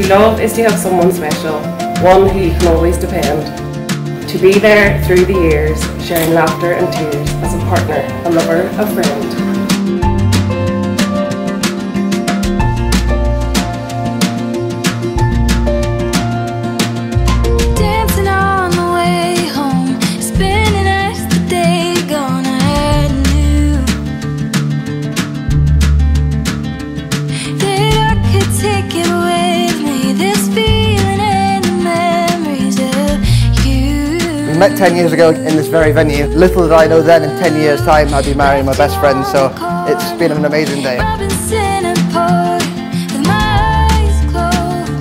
To love is to have someone special, one who you can always depend. To be there through the years, sharing laughter and tears as a partner, a lover, a friend. Met 10 years ago in this very venue. Little did I know then in 10 years time I'd be marrying my best friend so it's been an amazing day. Robinson and Port, with my eyes closed.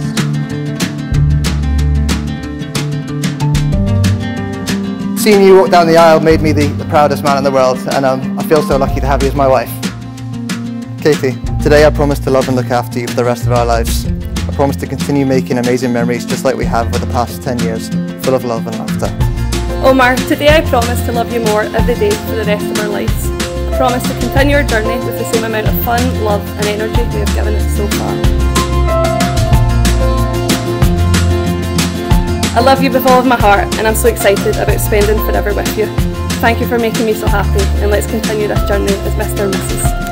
Seeing you walk down the aisle made me the, the proudest man in the world and um, I feel so lucky to have you as my wife. Katie, today I promise to love and look after you for the rest of our lives. I promise to continue making amazing memories just like we have over the past 10 years, full of love and laughter. Oh, Omar, today I promise to love you more every day for the rest of our lives. I promise to continue our journey with the same amount of fun, love and energy we have given it so far. I love you with all of my heart and I'm so excited about spending forever with you. Thank you for making me so happy and let's continue this journey as Mr. and Mrs.